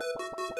you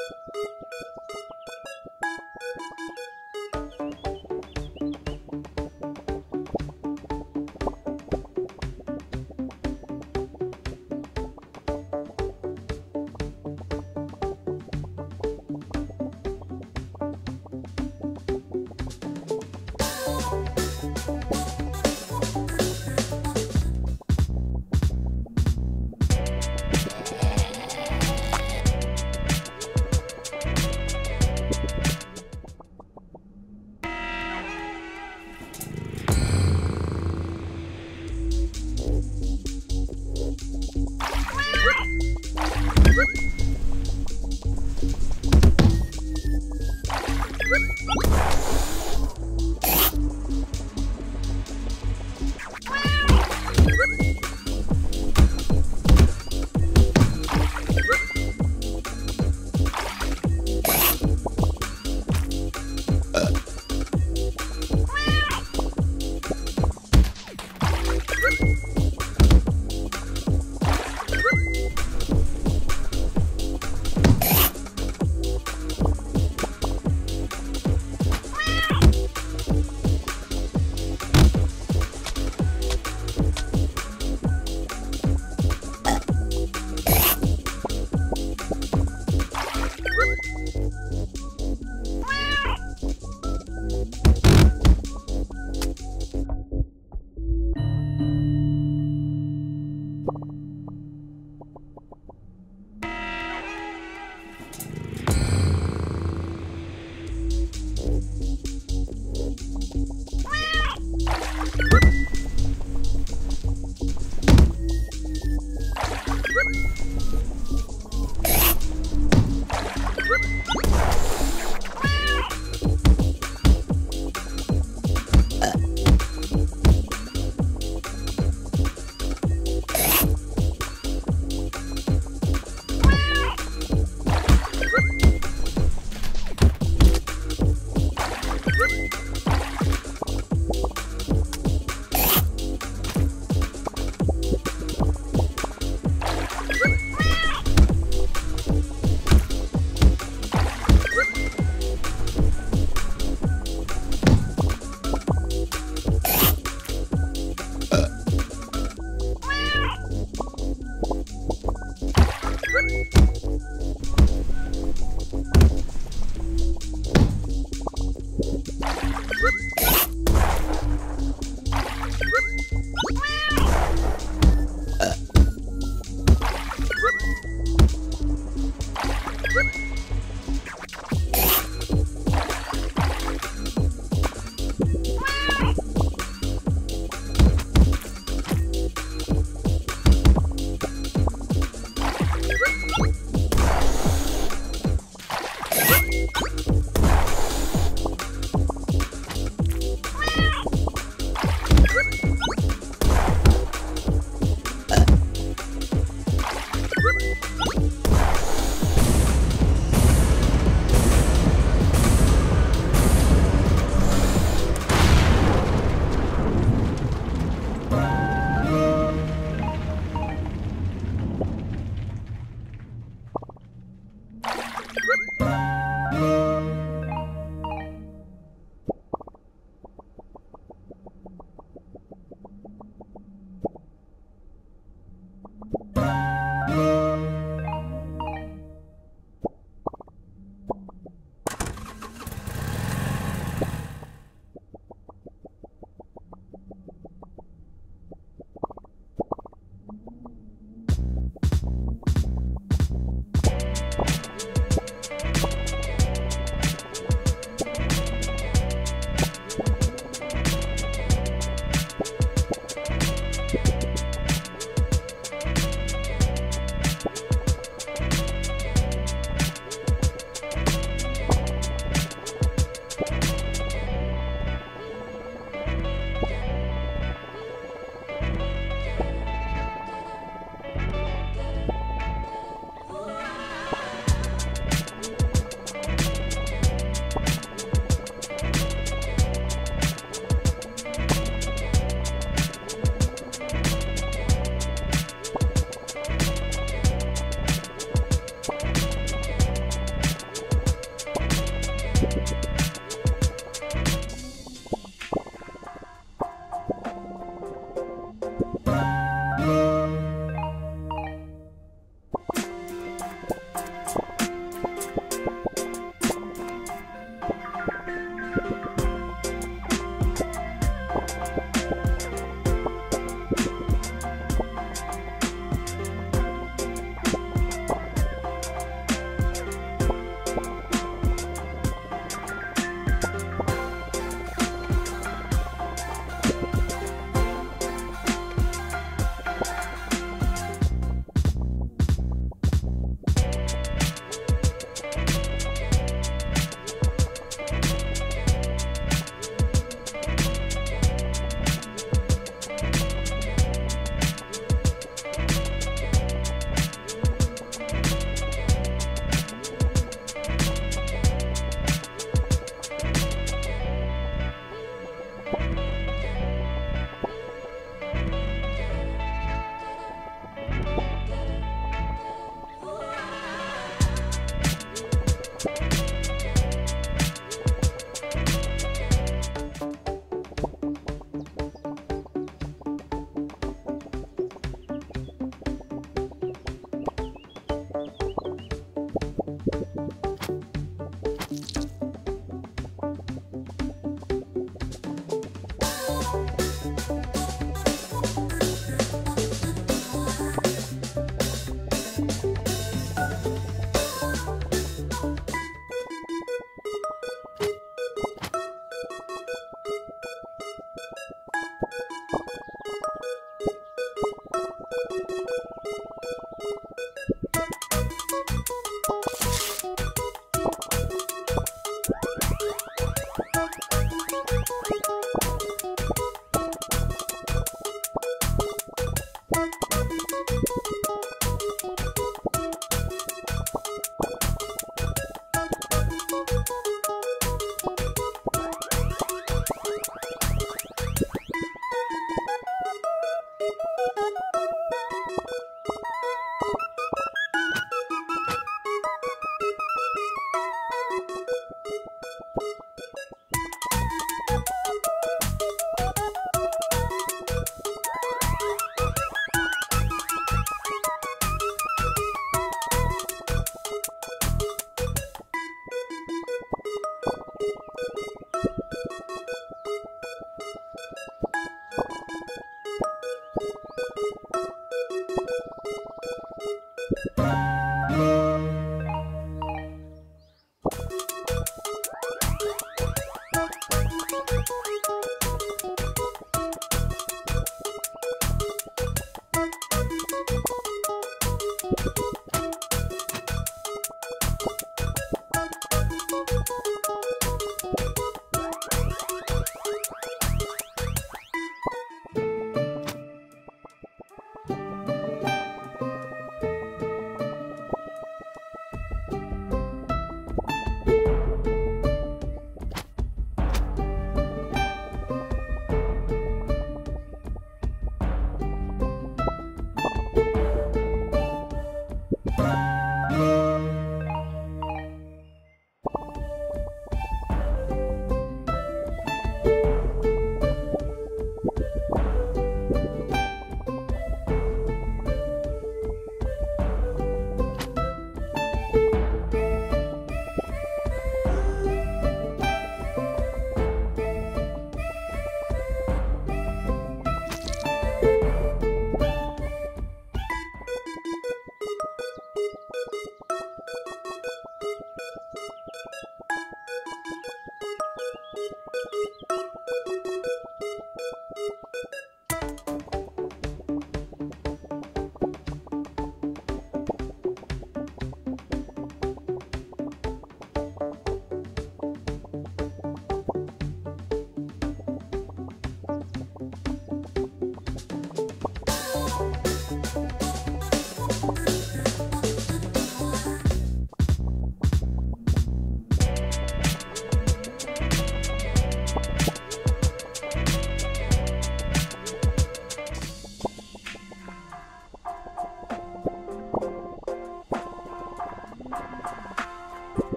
って